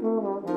Música